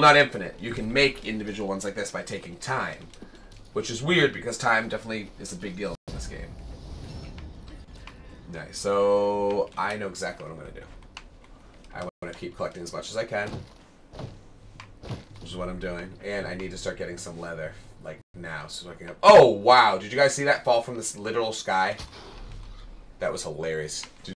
not infinite. You can make individual ones like this by taking time, which is weird because time definitely is a big deal in this game. Nice. So I know exactly what I'm gonna do. I want to keep collecting as much as I can, which is what I'm doing, and I need to start getting some leather like now. So I can. Oh wow! Did you guys see that fall from this literal sky? That was hilarious. Did